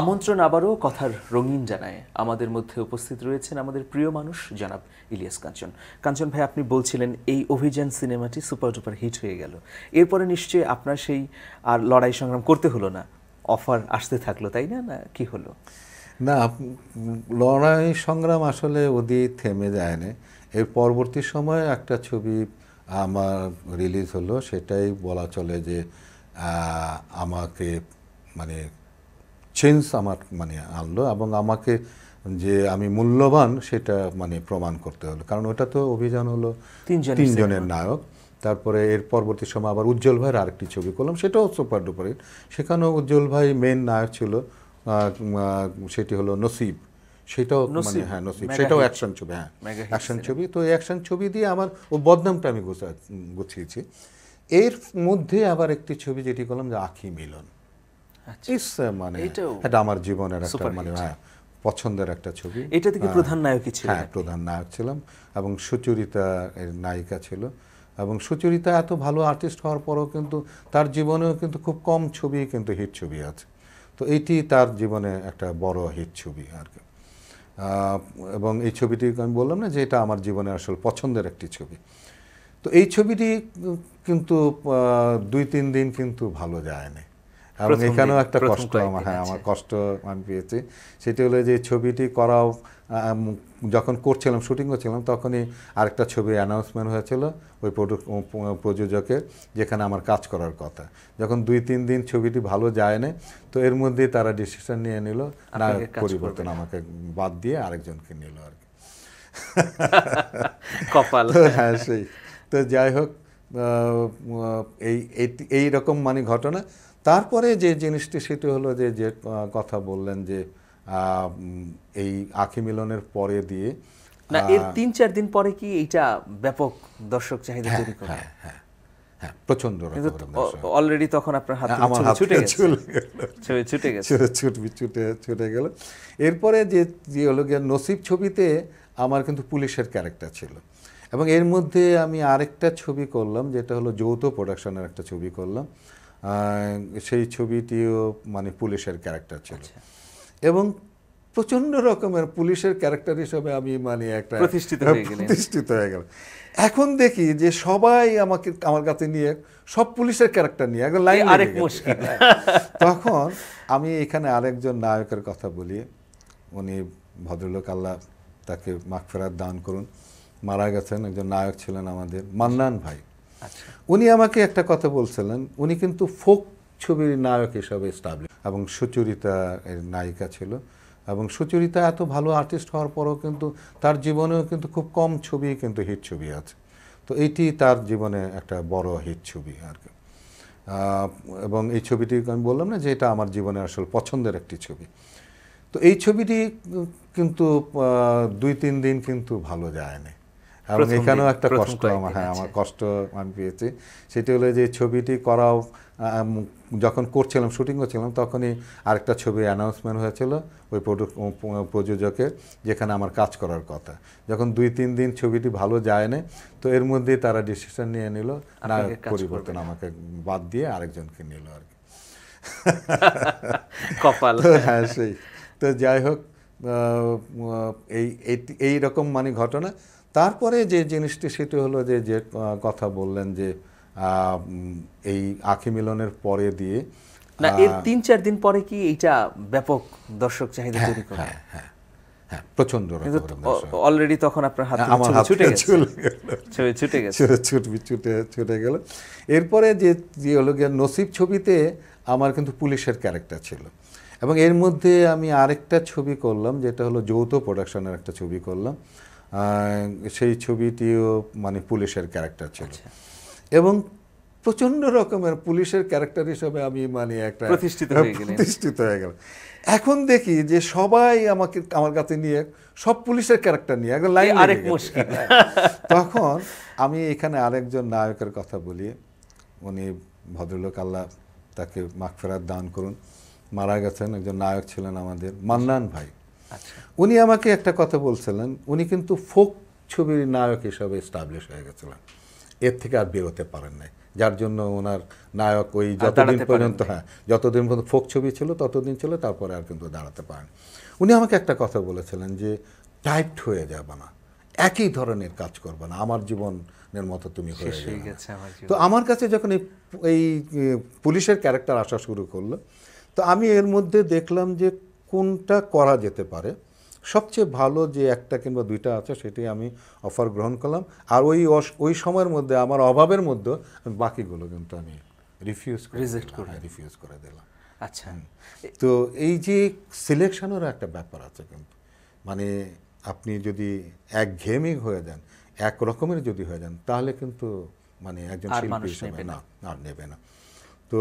আমন্ত্রণ আবারও কথার রঙিন জানায়। আমাদের মধ্যে উপস্থিত রয়েছেন আমাদের প্রিয় মানুষ, জনাব ইলিয়াস কাঞ্চন। কাঞ্চন ভাই, আপনি বলছিলেন, এই অভিযান সিনেমাটি সুপার ডুপার হিট হয়ে গেল। এরপরে নিশ্চয়ই আপনার সেই আর লড়াই সংগ্রাম করতে হলো না। অফার আসতে থাকল, তাই না? না, কি হলো? না লড়াই সংগ্রাম আসলে ওদি থেমে যায় না এর পরবর্তী সময়ে একটা ছবি আমার রিলিজ হলো, সেটাই বলা চলে যে আমাকে মানে চেঞ্জ আমার মানে আনলো এবং আমাকে যে আমি মূল্যবান সেটা মানে প্রমাণ করতে হলো। কারণ ওটা তো অভিযান হলো তিনজনের নায়ক। তারপরে এর পরবর্তী সময় আবার উজ্জ্বল ভাইয়ের আরেকটি ছবি করলাম সেটাও সুপার ডুপার হিট সেখানেও উজ্জ্বল ভাই মেন নায়ক ছিল সেটি হলো নসিব। সেটাও মানে হ্যাঁ নসিব। সেটাও অ্যাকশন ছবি হ্যাঁ। অ্যাকশন ছবি। তো এই অ্যাকশন ছবি দিয়ে আমার ও বদনামটা আমি গুছিয়েছি। এর মধ্যে আবার একটি ছবি যেটি করলাম যে আখি মিলন। আচ্ছা। মানে এটা আমার জীবনের একটা মানে হ্যাঁ পছন্দের একটা ছবি। এটা থেকে প্রধান নায়কই ছিলেন হ্যাঁ প্রধান নায়ক ছিলাম এবং সুচরিতা এর নায়িকা ছিল। এবং সুচরিতা এত ভালো আর্টিস্ট হওয়ার পরেও কিন্তু তার জীবনেও কিন্তু খুব কম ছবি কিন্তু হিট ছবি আছে। তো এইটি তার জীবনে একটা বড় হিট ছবি আর কি। এবং এই ছবিটি আমি বললাম না যে এটা আমার জীবনে আসলে পছন্দের একটি ছবি। তো এই ছবিটি কিন্তু দুই তিন দিন কিন্তু ভালো যায় না এবং এখানেও একটা কষ্ট আমার হ্যাঁ আমার কষ্ট আমি পেয়েছি সেটি হলো যে ছবিটি করাও যখন করছিলাম শুটিং করছিলাম তখনই আরেকটা ছবি অ্যানাউন্সমেন্ট হয়েছিল ওই প্রযোজকের যেখানে আমার কাজ করার কথা। যখন দুই তিন দিন ছবিটি ভালো যায় না তো এর মধ্যে তারা ডিসিশন নিয়ে নিল না পরিবর্তন আমাকে বাদ দিয়ে আরেকজনকে নিল আর কি। কপাল। হ্যাঁ সেই। তো যাই হোক এই- এই রকম মানে ঘটনা। তারপরে যে জিনিসটি সেটি হলো যে যে কথা বললেন যে এই আখি মিলনের পরে দিয়ে না এর তিন চার দিন পরে কি এইটা ব্যাপক দর্শক চাহিদা হ্যাঁ তৈরি করে? হ্যাঁ হ্যাঁ হ্যাঁ প্রচণ্ড। অলরেডি তখন আপনার হাত আমার হাত ছুটে গেছে। ছুটে গেছে। ছুটবি ছুটে ছুটে গেল। এরপরে যে যে হলো গিয়ে নসিব ছবিতে আমার কিন্তু পুলিশের ক্যারেক্টার ছিল। এবং এর মধ্যে আমি আরেকটা ছবি করলাম যেটা হলো যৌথ প্রোডাকশনের একটা ছবি করলাম। সেই ছবিটিও মানে পুলিশের ক্যারেক্টার ছিল। এবং প্রচণ্ড রকমের পুলিশের ক্যারেক্টার হিসেবে আমি মানে একটা প্রতিষ্ঠিত হয়ে। প্রতিষ্ঠিত হয়ে গেল এখন দেখি যে সবাই আমাকে আমার কাছে নিয়ে সব পুলিশের ক্যারেক্টার নিয়ে একদম লাইন আরেক মুশকিল। তখন আমি এখানে আরেকজন নায়কের কথা বলি। উনি ভদ্রলোক আল্লাহ তাকে মাগফেরাত দান করুন। মারা গেছেন একজন নায়ক ছিলেন আমাদের মান্নান ভাই। আচ্ছা উনি আমাকে একটা কথা বলছিলেন, উনি কিন্তু ফোক ছবির নায়ক হিসাবে স্টাবলিশ এবং সুচরিতা এর নায়িকা ছিল, এবং সুচরিতা এত ভালো আর্টিস্ট হওয়ার পরেও কিন্তু তার জীবনেও কিন্তু খুব কম ছবি কিন্তু হিট ছবি আছে। তো এইটি তার জীবনে একটা বড় হিট ছবি আর কি। এবং এই ছবিটি আমি বললাম না যে এটা আমার জীবনে আসলে পছন্দের একটি ছবি। তো এই ছবিটি কিন্তু দুই তিন দিন কিন্তু ভালো যায় না এবং এখানেও একটা কষ্ট আমার হ্যাঁ আমার কষ্ট আমি পেয়েছি। সেটি হলো যে ছবিটি করাও যখন করছিলাম শুটিং করছিলাম তখনই আরেকটা ছবি অ্যানাউন্সমেন্ট হয়েছিল ওই প্রযোজকের যেখানে আমার কাজ করার কথা। যখন দুই তিন দিন ছবিটি ভালো যায় না তো এর মধ্যে তারা ডিসিশন নিয়ে নিল না পরিবর্তন আমাকে বাদ দিয়ে আরেকজনকে নিল আর কি। কপাল। হ্যাঁ সেই। তো যাই হোক এই- এই রকম মানে ঘটনা। তারপরে যে জিনিসটি সেটি হলো যে যে কথা বললেন যে এই আখি মিলনের পরে দিয়ে না এর তিন চার দিন পরে কি এইটা ব্যাপক দর্শক চাহিদা তৈরি করে? হ্যাঁ হ্যাঁ হ্যাঁ প্রচণ্ড। অলরেডি তখন আপনার হাত আমার ছুটে গেছে। ছবি ছুটে গেছে। ছুটবি ছুটে ছুটে গেল। এরপরে যে যে হলো গিয়ে নসিব ছবিতে আমার কিন্তু পুলিশের ক্যারেক্টার ছিল। এবং এর মধ্যে আমি আরেকটা ছবি করলাম যেটা হলো যৌথ প্রোডাকশনের একটা ছবি করলাম। সেই ছবিটিও মানে পুলিশের ক্যারেক্টার ছিল আচ্ছা। এবং প্রচণ্ড রকমের পুলিশের ক্যারেক্টার হিসেবে আমি মানে একটা প্রতিষ্ঠিত হয়ে। প্রতিষ্ঠিত হয়ে গেল এখন দেখি যে সবাই আমাকে আমার কাছে নিয়ে সব পুলিশের ক্যারেক্টার নিয়ে একদম লাইন আরেক মুশকিল। তখন আমি এখানে আরেকজন নায়কের কথা বলি উনি ভদ্রলোক আল্লাহ তাকে মাগফেরাত দান করুন মারা গেছেন একজন নায়ক ছিলেন আমাদের মান্নান ভাই উনি আমাকে একটা কথা বলছিলেন উনি কিন্তু ফোক ছবির নায়ক হিসাবে স্টাবলিশ হয়ে গেছিলেন। এর থেকে আর বেরোতে পারেন নাই। যার জন্য ওনার নায়ক ওই যতদিন পর্যন্ত হ্যাঁ যতদিন পর্যন্ত ফোক ছবি ছিল ততদিন ছিল তারপরে আর কিন্তু দাঁড়াতে পারেন। উনি আমাকে একটা কথা বলেছিলেন যে টাইপড হয়ে যাবে না। একই ধরনের কাজ করবে না। আমার জীবনের মতো তুমি হয়ে গেছে তো আমার কাছে যখন এই এই পুলিশের ক্যারেক্টার আসা শুরু করল তো আমি এর মধ্যে দেখলাম যে কোনটা করা যেতে পারে? সবচেয়ে ভালো যে একটা কিংবা দুইটা আছে সেটি আমি অফার গ্রহণ করলাম। আর ওই ওই সময়ের মধ্যে আমার অভাবের মধ্যে আমি বাকিগুলো কিন্তু আমি রিফিউজ Reject করে রিফিউজ করে দিলাম। আচ্ছা। তো এই যে সিলেকশনেরও একটা ব্যাপার আছে কিন্তু। মানে আপনি যদি এক ঘেমি হয়ে যান এক রকমের যদি হয়ে যান তাহলে কিন্তু মানে একজন শিল্পী হিসেবে না আর নেবে না। তো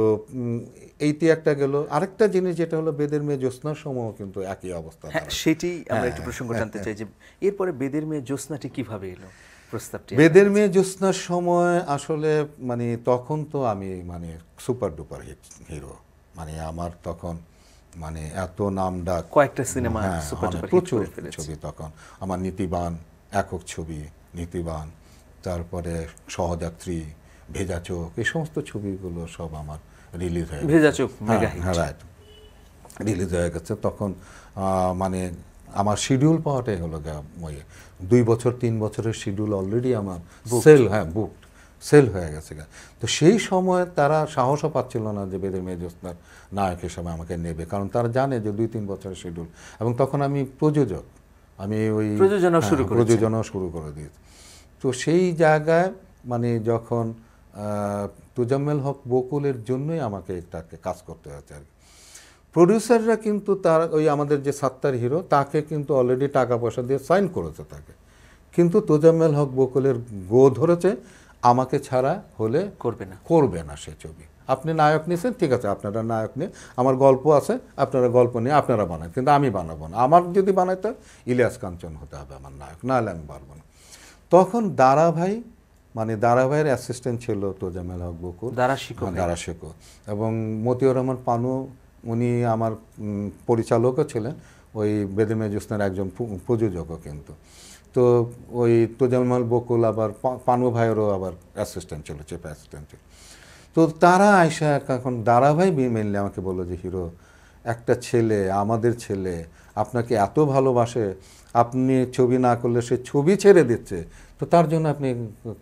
এইটি একটা গেল। আরেকটা জিনিস যেটা হলো বেদের মেয়ে জ্যোৎস্নার সময় কিন্তু একই অবস্থা হ্যাঁ। সেটি আমরা হ্যাঁ, একটু প্রসঙ্গ জানতে চাই যে এরপরে বেদের মেয়ে জ্যোৎস্নাটি কীভাবে এলো? প্রস্তাবটি বেদের মেয়ে জ্যোৎস্নার সময় আসলে মানে তখন তো আমি মানে সুপার ডুপার হিট হিরো। মানে আমার তখন মানে এত নাম ডাক কয়েকটা সিনেমা হ্যাঁ, প্রচুর ছবি তখন। আমার নীতিবান একক ছবি নীতিবান। তারপরে সহযাত্রী ভেজা চোখ এই সমস্ত ছবিগুলো সব আমার রিলিজ হয়ে ভেজা চোখ হিট হ্যাঁ রাইট রিলিজ হয়ে গেছে। তখন মানে আমার শিডিউল পাওয়াটাই হলো গা ওই দুই বছর তিন বছরের শিডিউল অলরেডি আমার সেল হ্যাঁ বুকড সেল হয়ে গেছে তো সেই সময় তারা সাহসও পাচ্ছিল না যে বেদের মেয়ে জ্যোৎস্নার নায়ক হিসাবে আমাকে নেবে কারণ তারা জানে যে দুই তিন বছরের শিডিউল এবং তখন আমি প্রযোজক আমি ওই প্রযোজনা শুরু হ্যাঁ, করেছেন। প্রযোজনাও শুরু করে দিয়েছি। তো সেই জায়গায় মানে যখন তোজাম্মেল হক বকুলের জন্যই আমাকে এটাকে কাজ করতে হয়েছে আর কি। প্রডিউসাররা কিন্তু তার ওই আমাদের যে সাত্তার হিরো তাকে কিন্তু অলরেডি টাকা পয়সা দিয়ে সাইন করেছে তাকে। কিন্তু তোজাম্মেল হক বকুলের গো ধরেছে আমাকে ছাড়া হলে করবে না। করবে না সে ছবি। আপনি নায়ক নিয়েছেন ঠিক আছে আপনারা নায়ক নিয়ে আমার গল্প আছে আপনারা গল্প নিয়ে আপনারা বানান কিন্তু আমি বানাবো না। আমার যদি বানাইতে ইলিয়াস কাঞ্চন হতে হবে আমার নায়ক নাহলে আমি পারব না। তখন দারা ভাই মানে দারা ভাইয়ের অ্যাসিস্ট্যান্ট ছিল তোজামেল হক বকুল। দ্বারা শিখো হ্যাঁ, দারা শেখো এবং মতিউর রহমান পানু উনি আমার পরিচালকও ছিলেন ওই বেদেমে জোসনার একজন প্রযোজকও কিন্তু। তো ওই তোজামাল বকুল আবার পানু ভাইয়েরও আবার অ্যাসিস্ট্যান্ট ছিল চিফ অ্যাসিস্ট্যান্ট ছিল। তো তারা আইসা এখন দারাভাই মেনলি আমাকে বলল যে হিরো একটা ছেলে আমাদের ছেলে আপনাকে এত ভালোবাসে আপনি ছবি না করলে সে ছবি ছেড়ে দিচ্ছে তো তার জন্য আপনি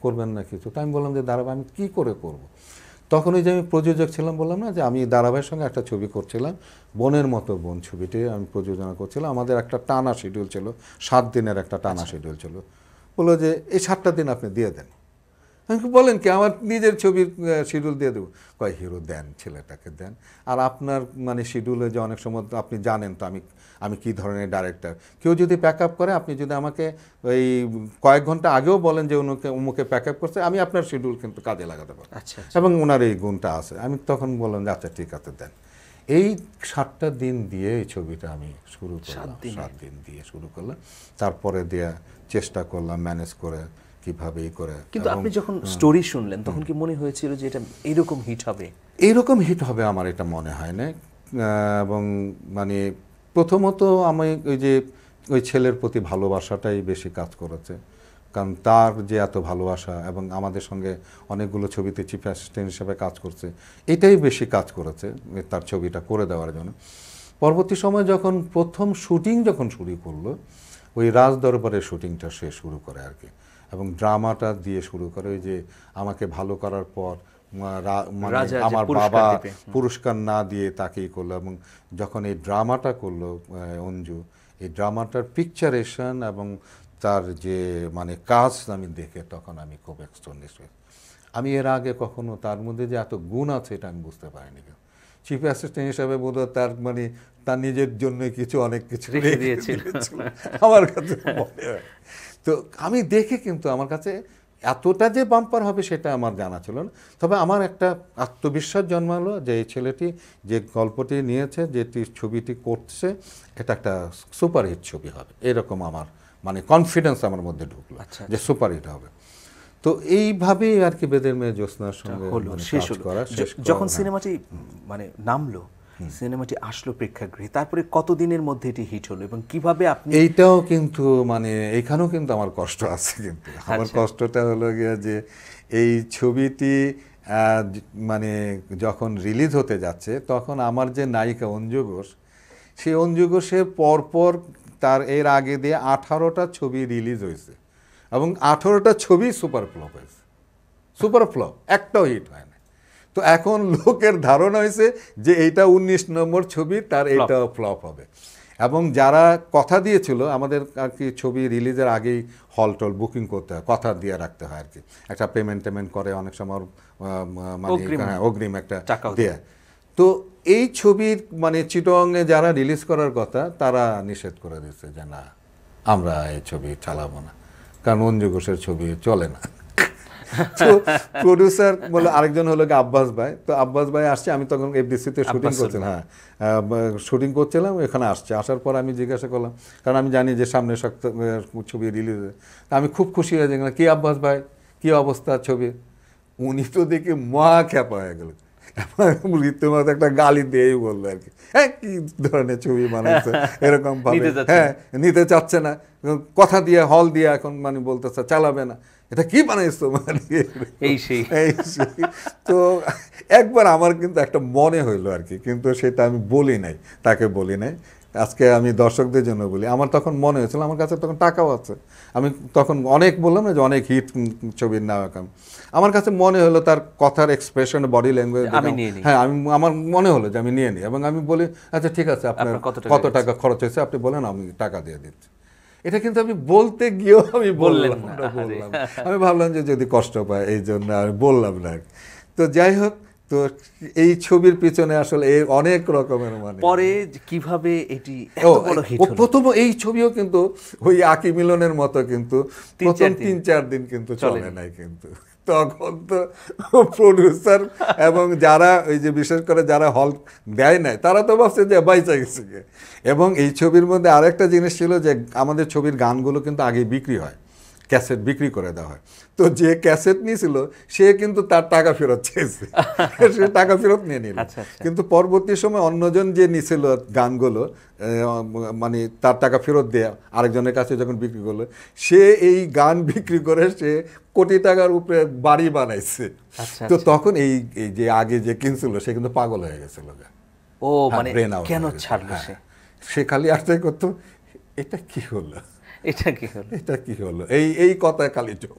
করবেন না কিছু। তো আমি বললাম যে দারাভাই আমি কী করে করব। তখন ওই যে আমি প্রযোজক ছিলাম বললাম না যে আমি দারাভাইয়ের সঙ্গে একটা ছবি করছিলাম বনের মতো বোন ছবিটি আমি প্রযোজনা করছিলাম। আমাদের একটা টানা শিডিউল ছিল সাত দিনের একটা টানা শিডিউল ছিল। বলল যে এই সাতটা দিন আপনি দিয়ে দেন। আমি কি বলেন কি আমার নিজের ছবির শিডিউল দিয়ে দেবো। কয় হিরো দেন ছেলেটাকে দেন। আর আপনার মানে শিডিউলে যে অনেক সময় আপনি জানেন তো আমি আমি কি ধরনের ডাইরেক্টর কেউ যদি প্যাক আপ করে আপনি যদি আমাকে ওই কয়েক ঘণ্টা আগেও বলেন যে উনুকে উমুকে প্যাক আপ করছে আমি আপনার শিডিউল কিন্তু কাজে লাগাতে পারব। আচ্ছা এবং ওনার এই গুণটা আছে। আমি তখন বললাম যে আচ্ছা ঠিক আছে দেন। এই সাতটা দিন দিয়ে এই ছবিটা আমি শুরু করলাম। সাত দিন দিয়ে শুরু করলাম। তারপরে দেওয়া চেষ্টা করলাম ম্যানেজ করে কীভাবে করে। কিন্তু আপনি যখন স্টোরি শুনলেন তখন কি মনে হয়েছিল যে এটা এইরকম হিট হবে? এইরকম হিট হবে আমার এটা মনে হয় না। এবং মানে প্রথমত আমি ওই যে ওই ছেলের প্রতি ভালোবাসাটাই বেশি কাজ করেছে। কারণ তার যে এত ভালোবাসা এবং আমাদের সঙ্গে অনেকগুলো ছবিতে চিফ অ্যাসিস্ট্যান্ট হিসেবে কাজ করছে এটাই বেশি কাজ করেছে তার ছবিটা করে দেওয়ার জন্য। পরবর্তী সময় যখন প্রথম শুটিং যখন শুরু করল ওই রাজ দরবারের শুটিংটা সে শুরু করে আর কি। এবং ড্রামাটা দিয়ে শুরু করে ওই যে আমাকে ভালো করার পর মানে আমার বাবা পুরস্কার না দিয়ে তাকেই করল এবং যখন এই ড্রামাটা করল অঞ্জু এই ড্রামাটার পিকচারেশন এবং তার যে মানে কাজ আমি দেখে তখন আমি খুব এক্সটনিশ আমি এর আগে কখনো তার মধ্যে যে এত গুণ আছে এটা আমি বুঝতে পারিনি চিফ অ্যাসিস্ট্যান্ট হিসাবে বোধহয় তার মানে তার নিজের জন্য কিছু অনেক কিছু রেখে দিয়েছিল। দিয়েছিল। আমার কাছে মনে হয় তো আমি দেখে কিন্তু আমার কাছে এতটা যে বাম্পার হবে সেটা আমার জানা ছিল না। তবে আমার একটা আত্মবিশ্বাস জন্মালো যে এই ছেলেটি যে গল্পটি নিয়েছে যেটি ছবিটি করছে এটা একটা সুপারহিট ছবি হবে। এরকম আমার মানে কনফিডেন্স আমার মধ্যে ঢুকলো আচ্ছা, যে সুপারহিট হবে। তো এইভাবেই আর কি বেদের মেয়ে জ্যোৎস্নার সঙ্গে হলো মানে শেষ করা, যখন হ্যাঁ। সিনেমাটি মানে নামলো সিনেমাটি আসলো প্রেক্ষাগৃহে। তারপরে কতদিনের মধ্যে এটি হিট হলো এবং কীভাবে আপনি এইটাও কিন্তু মানে এখানেও কিন্তু আমার কষ্ট আছে কিন্তু। আমার আচ্ছা। কষ্টটা হলো গিয়া যে এই ছবিটি মানে যখন রিলিজ হতে যাচ্ছে তখন আমার যে নায়িকা অঞ্জু ঘোষ সেই অঞ্জু ঘোষের পরপর তার এর আগে দিয়ে আঠারোটা ছবি রিলিজ হয়েছে এবং আঠারোটা ছবি সুপার ফ্লপ হয়েছে। সুপার ফ্লপ একটাও হিট হয় না। তো এখন লোকের ধারণা হয়েছে যে এইটা উনিশ নম্বর ছবি তার এইটাও ফ্লপ হবে। এবং যারা কথা দিয়েছিল আমাদের আর কি ছবি রিলিজের আগেই হল টল বুকিং করতে হয় কথা দিয়ে রাখতে হয় আর কি। একটা পেমেন্ট টেমেন্ট করে অনেক সময় মানে অগ্রিম। একটা দেয়। তো এই ছবির মানে চিটংয়ে যারা রিলিজ করার কথা তারা নিষেধ করে দিচ্ছে যে না আমরা এই ছবি চালাবো না। কারণ অঞ্জু ঘোষের ছবি চলে না। তো প্রডিউসার বলে আরেকজন হলো আব্বাস ভাই। তো আব্বাস ভাই আসছে আমি তখন এফডিসিতে শুটিং করছি করছিলাম হ্যাঁ। শুটিং করছিলাম এখানে আসছে। আসার পর আমি জিজ্ঞাসা করলাম কারণ আমি জানি যে সামনে সপ্তাহ ছবি রিলিজ আমি খুব খুশি হয়ে গেলাম কি আব্বাস ভাই? কি অবস্থা ছবি? উনি তো দেখে মা খ্যাপা হয়ে গেল। রীতিমতো একটা গালি দিয়েই বলল আর কি। হ্যাঁ কি ধরনের ছবি বানাচ্ছে এরকম ভাবে। নিতে চাচ্ছে হ্যাঁ নিতে চাচ্ছে না। কথা দিয়ে হল দিয়ে এখন মানে বলতেছে চালাবে না। এটা কি বানাইছো মানে? এই সেই। এই সেই। তো একবার আমার কিন্তু একটা মনে হইল আর কি কিন্তু সেটা আমি বলি নাই তাকে বলি নাই। আজকে আমি দর্শকদের জন্য বলি আমার তখন মনে হয়েছিল আমার কাছে তখন টাকাও আছে। আমি তখন অনেক বললাম না যে অনেক হিট ছবির নায়ক আমি। আমার কাছে মনে হলো তার কথার এক্সপ্রেশন বডি ল্যাঙ্গুয়েজ। হ্যাঁ আমি আমার মনে হলো যে আমি নিয়ে নিই এবং আমি বলি আচ্ছা ঠিক আছে আপনার কত টাকা খরচ হয়েছে? আপনি বলেন আমি টাকা দিয়ে দিচ্ছি। এটা কিন্তু আমি বলতে গিয়েও আমি। বললাম আমি ভাবলাম যে যদি কষ্ট পায় এই জন্য আমি বললাম না তো যাই হোক তো এই ছবির পিছনে আসলে এই অনেক রকমের মানে পরে কীভাবে এটি প্রথম এই ছবিও কিন্তু ওই আকি মিলনের মতো কিন্তু তিন প্রথম চার দিন। তিন চার দিন কিন্তু চলে নাই কিন্তু। তখন তো প্রডিউসার এবং যারা ওই যে বিশেষ করে যারা হল দেয় নাই তারা তো ভাবছে যে বাইচা গেছে এবং এই ছবির মধ্যে আরেকটা জিনিস ছিল যে আমাদের ছবির গানগুলো কিন্তু আগে বিক্রি হয়। ক্যাসেট বিক্রি করে দেওয়া হয়। তো যে ক্যাসেট নিয়েছিল সে কিন্তু তার টাকা ফেরত চেয়েছে। সে টাকা ফেরত নিয়ে নিল। আচ্ছা, আচ্ছা। কিন্তু পরবর্তী সময় অন্যজন যে নিছিল গানগুলো মানে তার টাকা ফেরত দেয়া আরেকজনের কাছে যখন বিক্রি করল সে এই গান বিক্রি করে সে কোটি টাকার উপরে বাড়ি বানাইছে। আচ্ছা, তো তখন এই যে আগে যে কিনছিল সে কিন্তু পাগল হয়ে গেছিল ও হ্যাঁ, মানে কেন ছাড়লো হ্যাঁ। সে? খালি একটাই করতো এটা কি হলো? এটা কি হলো? এটা কি হলো? এই এই কথায় কালী চোখ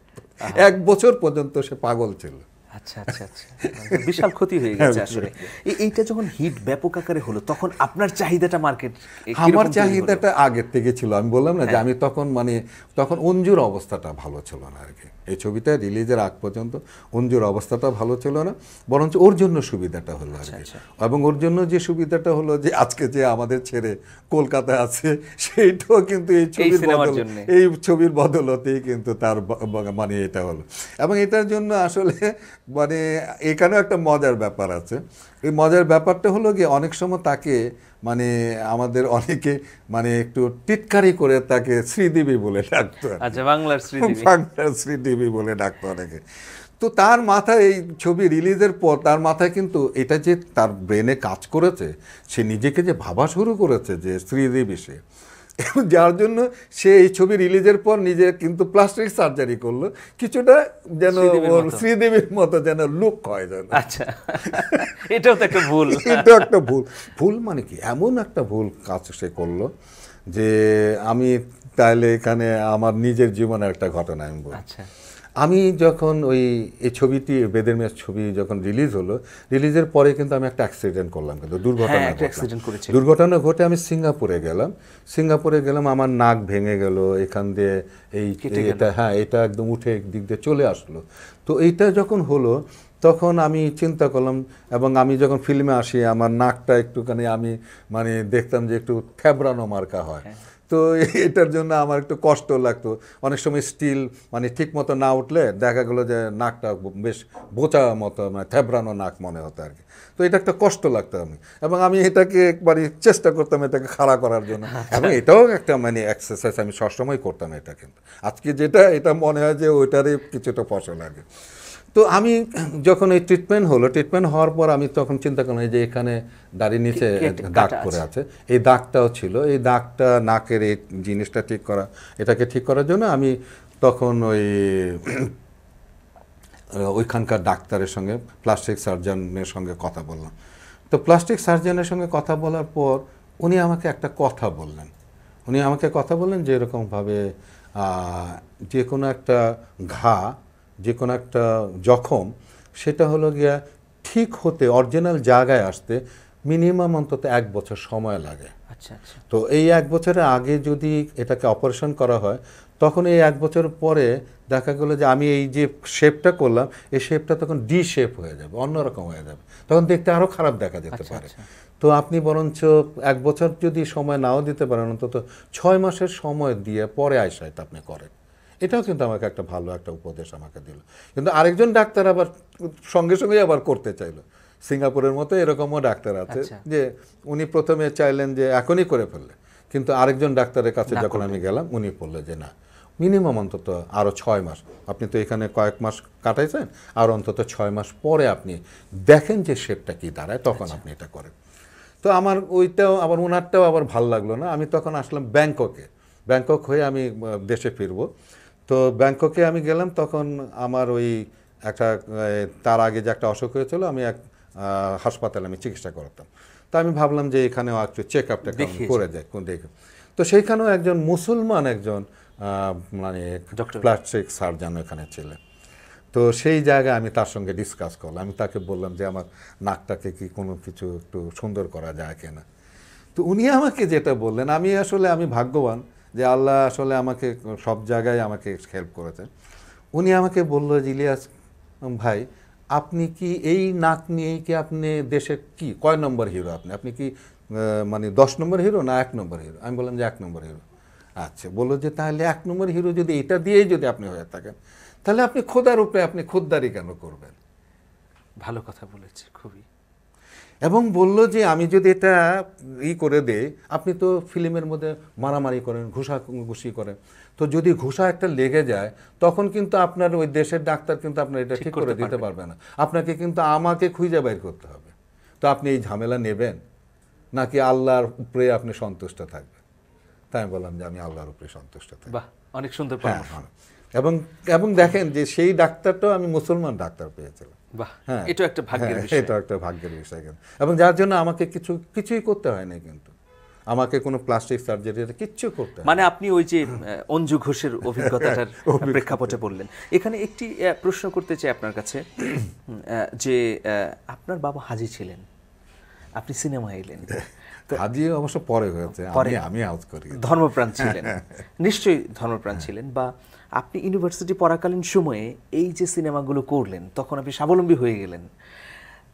এক বছর পর্যন্ত সে পাগল ছিল। আচ্ছা আচ্ছা আচ্ছা। বিশাল ক্ষতি হয়ে গেছে আসলে। এইটা যখন হিট ব্যাপক আকারে হলো তখন আপনার চাহিদাটা মার্কেট আমার চাহিদাটা আগের থেকে ছিল। আমি বললাম না যে আমি তখন মানে তখন অঞ্জুর অবস্থাটা ভালো ছিল না আর কি। এই ছবিটা রিলিজের আগ পর্যন্ত অঞ্জুর অবস্থাটা ভালো ছিল না বরঞ্চ ওর জন্য সুবিধাটা হলো আর কি। এবং ওর জন্য যে সুবিধাটা হলো যে আজকে যে আমাদের ছেড়ে কলকাতা আছে সেইটাও কিন্তু এই ছবির বদল এই ছবির বদলতেই কিন্তু তার মানে এটা হলো। এবং এটার জন্য আসলে মানে এখানেও একটা মজার ব্যাপার আছে। এই মজার ব্যাপারটা হলো গিয়ে অনেক সময় তাকে মানে আমাদের অনেকে মানে একটু টিটকারি করে তাকে শ্রীদেবী বলে ডাকতো আচ্ছা বাংলার স্মৃতি বাংলার শ্রীদেবী বলে ডাকতো অনেকে। তো তার মাথায় এই ছবি রিলিজের পর তার মাথায় কিন্তু এটা যে তার ব্রেনে কাজ করেছে সে নিজেকে যে ভাবা শুরু করেছে যে শ্রীদেবী সে যার জন্য সে এই ছবি রিলিজের পর নিজে কিন্তু প্লাস্টিক সার্জারি করল। কিছুটা যেন শ্রীদেবীর মতো। যেন লুক হয় যেন। আচ্ছা। এটাও তো একটা ভুল। এটাও একটা ভুল। ভুল মানে কি? এমন একটা ভুল কাজ সে করল যে আমি তাহলে এখানে আমার নিজের জীবনের একটা ঘটনা আমি বলছি আচ্ছা। আমি যখন ওই এই ছবিটি বেদের মেয়ের ছবি যখন রিলিজ হলো রিলিজের পরে কিন্তু আমি একটা অ্যাক্সিডেন্ট করলাম কিন্তু দুর্ঘটনা হ্যাঁ, দুর্ঘটনা ঘটে আমি সিঙ্গাপুরে গেলাম। সিঙ্গাপুরে গেলাম আমার নাক ভেঙে গেল এখান দিয়ে এই এটা হ্যাঁ এটা একদম উঠে দিক দিয়ে চলে আসলো। তো এইটা যখন হলো তখন আমি চিন্তা করলাম এবং আমি যখন ফিল্মে আসি আমার নাকটা একটুখানি আমি মানে দেখতাম যে একটু থ্যাবড়ানো মার্কা হয়। তো এটার জন্য আমার একটু কষ্ট লাগতো। অনেক সময় স্টিল মানে ঠিক মতো না উঠলে দেখা গেলো যে নাকটা বেশ বোচা মতো মানে থ্যাবড়ানো নাক মনে হতো আর কি। তো এটা একটা কষ্ট লাগতো আমি। এবং আমি এটাকে একবারই চেষ্টা করতাম এটাকে খাড়া করার জন্য। এবং এটাও একটা মানে এক্সারসাইজ আমি সবসময় করতাম এটা কিন্তু। আজকে যেটা এটা মনে হয় যে ওইটারই কিছুটা ফসল লাগে তো আমি যখন এই ট্রিটমেন্ট হলো ট্রিটমেন্ট হওয়ার পর আমি তখন চিন্তা করলাম যে এখানে দাড়ি নিচে দাগ করে আছে? এই দাগটাও ছিল। এই দাগটা নাকের এই জিনিসটা ঠিক করা এটাকে ঠিক করার জন্য আমি তখন ওই ওইখানকার ডাক্তারের সঙ্গে প্লাস্টিক সার্জনের সঙ্গে কথা বললাম। তো প্লাস্টিক সার্জনের সঙ্গে কথা বলার পর উনি আমাকে একটা কথা বললেন। উনি আমাকে কথা বললেন যে এরকমভাবে যে কোনো একটা ঘা যে কোনো একটা জখম সেটা হলো গিয়া ঠিক হতে অরিজিনাল জায়গায় আসতে মিনিমাম অন্তত এক বছর সময় লাগে। আচ্ছা আচ্ছা। তো এই এক বছরের আগে যদি এটাকে অপারেশন করা হয় তখন এই এক বছর পরে দেখা গেলো যে আমি এই যে শেপটা করলাম এই শেপটা তখন ডি শেপ হয়ে যাবে অন্যরকম হয়ে যাবে। তখন দেখতে আরও খারাপ দেখা যেতে আচ্ছা, পারে। আচ্ছা। তো আপনি বরঞ্চ এক বছর যদি সময় নাও দিতে পারেন অন্তত ছয় মাসের সময় দিয়ে পরে আইসাইট আপনি করেন। এটাও কিন্তু আমাকে একটা ভালো একটা উপদেশ আমাকে দিল। কিন্তু আরেকজন ডাক্তার আবার সঙ্গে সঙ্গে আবার করতে চাইলো। সিঙ্গাপুরের মতো এরকমও ডাক্তার আছে আচ্ছা। যে উনি প্রথমে চাইলেন যে এখনই করে ফেললে। কিন্তু আরেকজন ডাক্তারের কাছে যখন আমি গেলাম উনি বললেন যে না মিনিমাম অন্তত আরও ছয় মাস। আপনি তো এখানে কয়েক মাস কাটাইছেন আর অন্তত ছয় মাস পরে আপনি দেখেন যে শেপটা কি দাঁড়ায় তখন আপনি এটা করেন। তো আমার ওইটাও আবার ওনারটাও আবার ভালো লাগল না। আমি তখন আসলাম ব্যাংককে। ব্যাংকক হয়ে আমি দেশে ফিরবো। তো ব্যাংককে আমি গেলাম তখন আমার ওই একটা তার আগে যে একটা অসুখ হয়েছিল আমি এক হাসপাতালে আমি চিকিৎসা করাতাম। তো আমি ভাবলাম যে এখানেও একটু চেক আপটা করে যায় কোন দেখে। তো সেইখানেও একজন মুসলমান একজন মানে. প্লাস্টিক সার্জন এখানে ছিলেন। তো সেই জায়গায় আমি তার সঙ্গে ডিসকাস করলাম। আমি তাকে বললাম যে আমার নাকটাকে কি কোনো কিছু একটু সুন্দর করা যায় কিনা। তো উনি আমাকে যেটা বললেন আমি আসলে আমি ভাগ্যবান যে আল্লাহ আসলে আমাকে সব জায়গায় আমাকে হেল্প করেছেন। উনি আমাকে বলল যে, ইলিয়াস, ভাই, আপনি কি এই নাক নিয়েই কি আপনি দেশে কি, কয় নম্বর হিরো আপনি? আপনি কি মানে দশ নম্বর হিরো না এক নম্বর হিরো আমি বললাম যে, এক নম্বর হিরো আচ্ছা বলল যে, তাহলে এক নম্বর হিরো যদি এটা দিয়েই যদি আপনি হয়ে থাকেন, তাহলে আপনি খোদার উপরে আপনি খোদ্দারি কেন করবেন? ভালো কথা বলেছে খুবই। এবং বলল যে আমি যদি এটা ই করে দেই আপনি তো ফিল্মের মধ্যে মারামারি করেন ঘুষা ঘুষি করেন। তো যদি ঘুষা একটা লেগে যায় তখন কিন্তু আপনার ওই দেশের ডাক্তার কিন্তু আপনার এটা ঠিক করে দিতে পারবে না। আপনাকে কিন্তু আমাকে খুঁজে বাইর করতে হবে। তো আপনি এই ঝামেলা নেবেন? নাকি আল্লাহর উপরে আপনি সন্তুষ্ট থাকবেন? তাই আমি বললাম যে আমি আল্লাহর উপরে সন্তুষ্ট থাকব। বাহ অনেক সুন্দর হ্যাঁ হ্যাঁ। এবং এবং দেখেন যে সেই ডাক্তারটাও আমি মুসলমান ডাক্তার পেয়েছিলাম। হ্যাঁ। এটাও একটা ভাগ্যের হ্যাঁ, বিষয়। এটা একটা ভাগ্যের বিষয় কিন্তু। এবং যার জন্য আমাকে কিছু কিছুই করতে হয় না কিন্তু। আমাকে কোনো প্লাস্টিক সার্জারি কিচ্ছু করতে মানে আপনি ওই যে অঞ্জু ঘোষের অভিজ্ঞতাটার প্রেক্ষাপটে বললেন। এখানে একটি প্রশ্ন করতে চাই আপনার কাছে। যে আপনার বাবা হাজি ছিলেন। আপনি সিনেমা এলেন। হাজি অবশ্য পরে হয়েছে। আমি আমি আউট করি। ধর্মপ্রাণ ছিলেন। নিশ্চয়ই ধর্মপ্রাণ ছিলেন বা আপনি ইউনিভার্সিটি পড়াকালীন সময়ে এই যে সিনেমাগুলো করলেন তখন আপনি স্বাবলম্বী হয়ে গেলেন।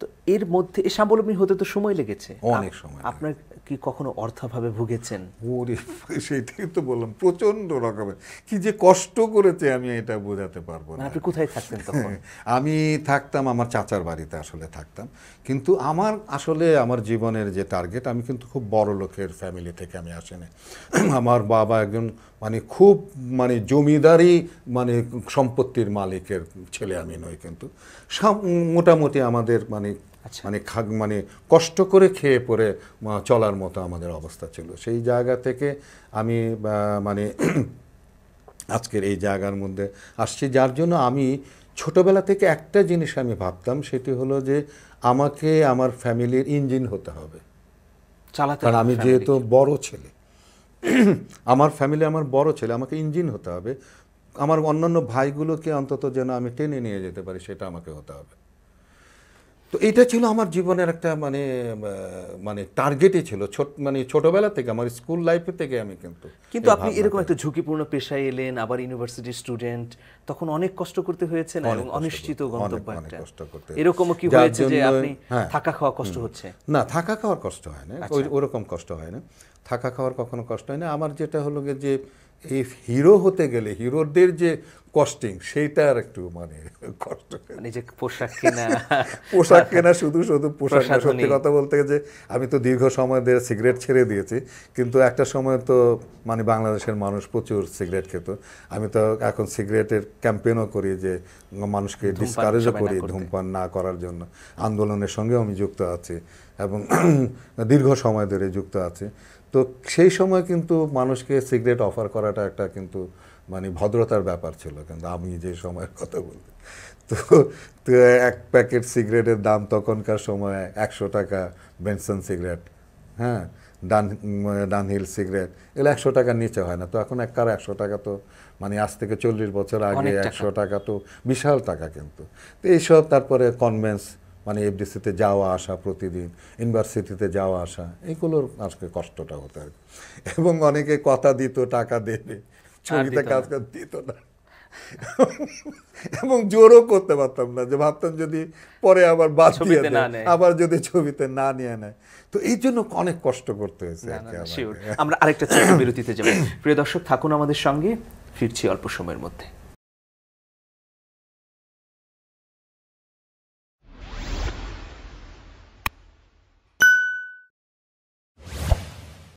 তো এর মধ্যে এই স্বাবলম্বী হতে তো সময় লেগেছে। অনেক সময় আপনার কি কখনো অর্থাভাবে ভুগেছেন? ওরে সেটাই তো বললাম প্রচণ্ড রকমের। কি যে কষ্ট করেছে আমি এটা বোঝাতে পারব মানে না। আপনি কোথায় থাকতেন তখন? আমি থাকতাম আমার চাচার বাড়িতে আসলে থাকতাম। কিন্তু আমার আসলে আমার জীবনের যে টার্গেট আমি কিন্তু খুব বড় লোকের ফ্যামিলি থেকে আমি আসিনি। আমার বাবা একজন মানে খুব মানে জমিদারি মানে সম্পত্তির মালিকের ছেলে আমি নই কিন্তু মোটামুটি আমাদের মানে আচ্ছা। মানে খা- মানে কষ্ট করে খেয়ে পরে চলার মতো আমাদের অবস্থা ছিল সেই জায়গা থেকে আমি মানে আজকের এই জায়গার মধ্যে আসছি যার জন্য আমি ছোটবেলা থেকে একটা জিনিস আমি ভাবতাম সেটি হলো যে আমাকে আমার ফ্যামিলির ইঞ্জিন হতে হবে চালাতে কারণ আমি যেহেতু। বড় ছেলে আমার ফ্যামিলি আমার বড় ছেলে আমাকে ইঞ্জিন হতে হবে। আমার অন্যান্য ভাইগুলোকে অন্তত যেন আমি টেনে নিয়ে যেতে পারি সেটা আমাকে হতে হবে। তো এটা ছিল আমার জীবনের একটা মানে মানে টার্গেটই ছিল। ছোট মানে ছোটবেলা থেকে আমার স্কুল লাইফে থেকে আমি কিন্তু কিন্তু আপনি এরকম একটা ঝুঁকিপূর্ণ পেশায় এলেন আবার ইউনিভার্সিটি স্টুডেন্ট তখন অনেক কষ্ট করতে হয়েছে না এবং অনিশ্চিত গন্তব্য একটা। এরকমও কি হয়েছে যে আপনি হ্যাঁ। থাকা খাওয়া কষ্ট হচ্ছে? না থাকা খাওয়ার কষ্ট হয় না। আচ্ছা। ওই ওরকম কষ্ট হয় না। থাকা খাওয়ার কখনো কষ্ট হয় না। আমার যেটা হলো যে এই হিরো হতে গেলে হিরোদের যে কস্টিং সেইটা আর একটু মানে কষ্ট মানে যে পোশাক কেনা। পোশাক কেনা শুধু শুধু পোশাক সত্যি কথা বলতে গেলে যে আমি তো দীর্ঘ সময় ধরে সিগারেট ছেড়ে দিয়েছি কিন্তু একটা সময় তো মানে বাংলাদেশের মানুষ প্রচুর সিগারেট খেত। আমি তো এখন সিগারেটের ক্যাম্পেনও করি যে মানুষকে ডিসকারেজও করি ধূমপান না করার জন্য। আন্দোলনের সঙ্গেও আমি যুক্ত আছি এবং দীর্ঘ সময় ধরে যুক্ত আছি। তো সেই সময় কিন্তু মানুষকে সিগারেট অফার করাটা একটা কিন্তু মানে ভদ্রতার ব্যাপার ছিল কিন্তু আমি যে সময়ের কথা বলতে তো তো এক প্যাকেট সিগারেটের দাম তখনকার সময় একশো টাকা বেনসন সিগারেট হ্যাঁ? ডান ডানহিল সিগারেট এগুলো একশো টাকার নিচে হয় না। তো এখন এক কার একশো টাকা তো মানে আজ থেকে চল্লিশ বছর আগে একশো টাকা তো বিশাল টাকা কিন্তু। তো এইসব তারপরে কনভেন্স মানে এফডিসিতে যাওয়া আসা প্রতিদিন ইউনিভার্সিটিতে যাওয়া আসা এইগুলোর আজকে কষ্টটা হতো আর এবং অনেকে কথা দিত টাকা দেবে ছবিতে কাজ করে দিত না। এবং জোরও করতে পারতাম না যে ভাবতাম যদি পরে আবার বাদ দিয়ে আবার যদি ছবিতে না নিয়ে নেয়। তো এই জন্য অনেক কষ্ট করতে হয়েছে আমরা আরেকটা ছোট্ট বিরতিতে যাব। প্রিয় দর্শক থাকুন আমাদের সঙ্গে ফিরছি অল্প সময়ের মধ্যে।